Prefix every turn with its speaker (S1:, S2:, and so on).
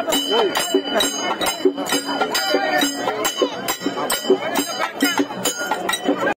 S1: Tá bom.